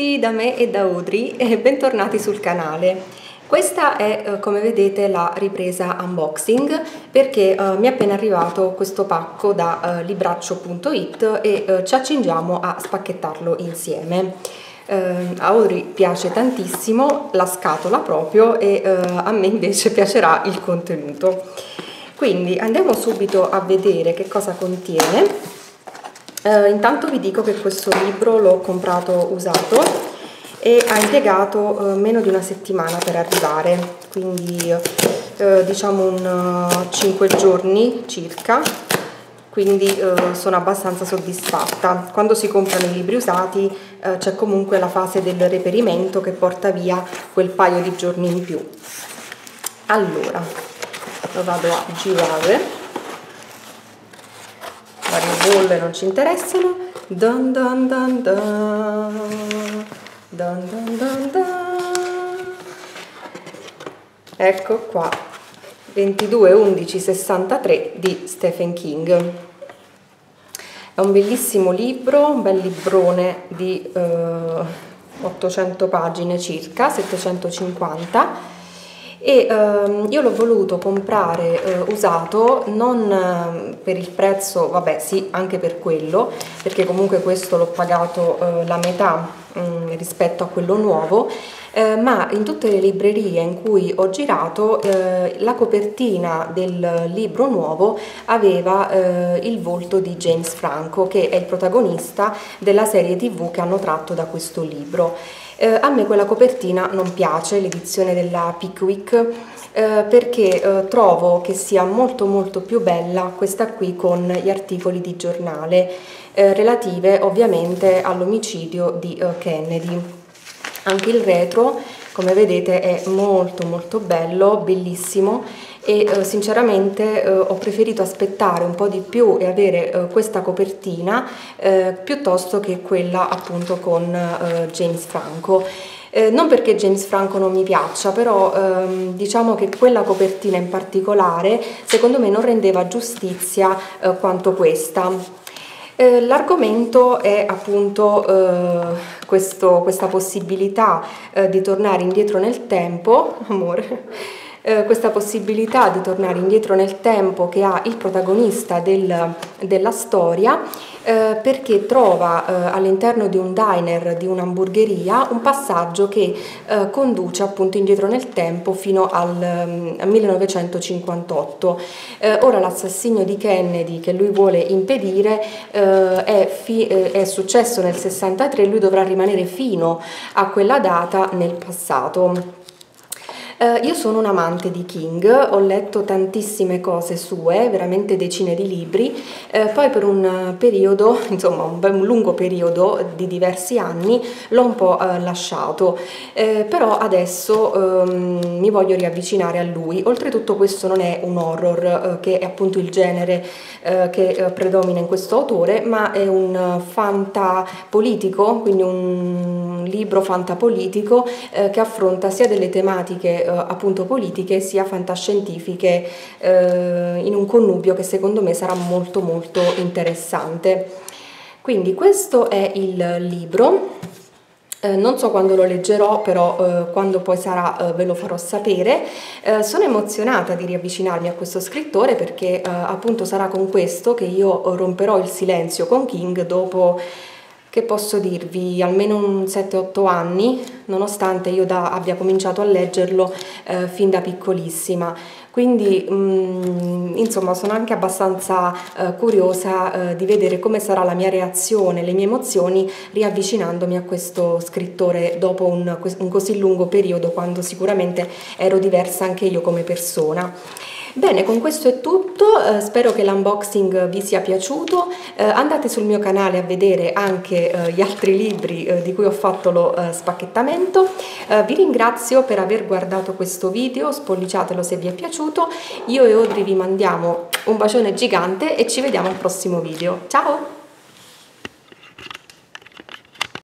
tutti da me e da Audrey e bentornati sul canale. Questa è eh, come vedete la ripresa unboxing perché eh, mi è appena arrivato questo pacco da eh, libraccio.it e ci accingiamo a spacchettarlo insieme. A Audrey piace tantissimo la scatola proprio e a me invece piacerà il contenuto. Quindi andiamo subito a vedere che cosa contiene. Uh, intanto vi dico che questo libro l'ho comprato usato e ha impiegato uh, meno di una settimana per arrivare, quindi uh, diciamo un 5 giorni circa, quindi sono abbastanza soddisfatta. Quando si comprano i libri usati c'è comunque la fase del reperimento che porta via quel paio di giorni in più. Allora, lo vado a girare varie bolle non ci interessano. Dun dun dun dun. Dun dun dun dun. Ecco qua, 22 11 63 di Stephen King. È un bellissimo libro, un bel librone di eh, 800 pagine circa, 750 e ehm, io l'ho voluto comprare eh, usato non eh, per il prezzo, vabbè sì anche per quello, perché comunque questo l'ho pagato eh, la metà mm, rispetto a quello nuovo, eh, ma in tutte le librerie in cui ho girato eh, la copertina del libro nuovo aveva eh, il volto di James Franco che è il protagonista della serie tv che hanno tratto da questo libro. Eh, a me quella copertina non piace, l'edizione della Pickwick, eh, perché eh, trovo che sia molto molto più bella questa qui con gli articoli di giornale, relative ovviamente all'omicidio di Kennedy. Anche il retro, come vedete, è molto molto bello, bellissimo e eh, sinceramente eh, ho preferito aspettare un po' di più e avere eh, questa copertina eh, piuttosto che quella appunto con eh, James Franco. Eh, non perché James Franco non mi piaccia, però ehm, diciamo che quella copertina in particolare secondo me non rendeva giustizia quanto questa. L'argomento è appunto questo, questa possibilità di tornare indietro nel tempo, amore, eh, questa possibilità di tornare indietro nel tempo che ha il protagonista del, della storia eh, perché trova eh, all'interno di un diner, di un'hamburgeria, un passaggio che eh, conduce appunto indietro nel tempo fino al, um, al 1958. Eh, ora l'assassinio di Kennedy che lui vuole impedire eh, è, fi- è successo nel 63 e lui dovrà rimanere fino a quella data nel passato. Uh, io sono un amante di King, ho letto tantissime cose sue, veramente decine di libri, uh, poi per un periodo, insomma un, un, lungo periodo di diversi anni, l'ho un po' uh, lasciato, però adesso um, mi voglio riavvicinare a lui. Oltretutto questo non è un horror, che è appunto il genere che predomina in questo autore, ma è un fantapolitico, quindi un libro fantapolitico che affronta sia delle tematiche eh, appunto politiche sia fantascientifiche eh, in un connubio che secondo me sarà molto molto interessante. Quindi questo è il libro. Eh, non so quando lo leggerò, però eh, quando poi sarà eh, ve lo farò sapere. Eh, sono emozionata di riavvicinarmi a questo scrittore perché appunto sarà con questo che io romperò il silenzio con King dopo che posso dirvi, almeno un 7-8 anni, nonostante io da, abbia cominciato a leggerlo eh, fin da piccolissima. Quindi mh, mm, insomma sono anche abbastanza eh, curiosa eh, di vedere come sarà la mia reazione, le mie emozioni riavvicinandomi a questo scrittore dopo un, un così lungo periodo quando sicuramente ero diversa anche io come persona. Bene, con questo è tutto, eh, spero che l'unboxing vi sia piaciuto, eh, andate sul mio canale a vedere anche eh, gli altri libri eh, di cui ho fatto lo eh, spacchettamento, eh, vi ringrazio per aver guardato questo video, spolliciatelo se vi è piaciuto, io e Audrey vi mandiamo un bacione gigante e ci vediamo al prossimo video, ciao!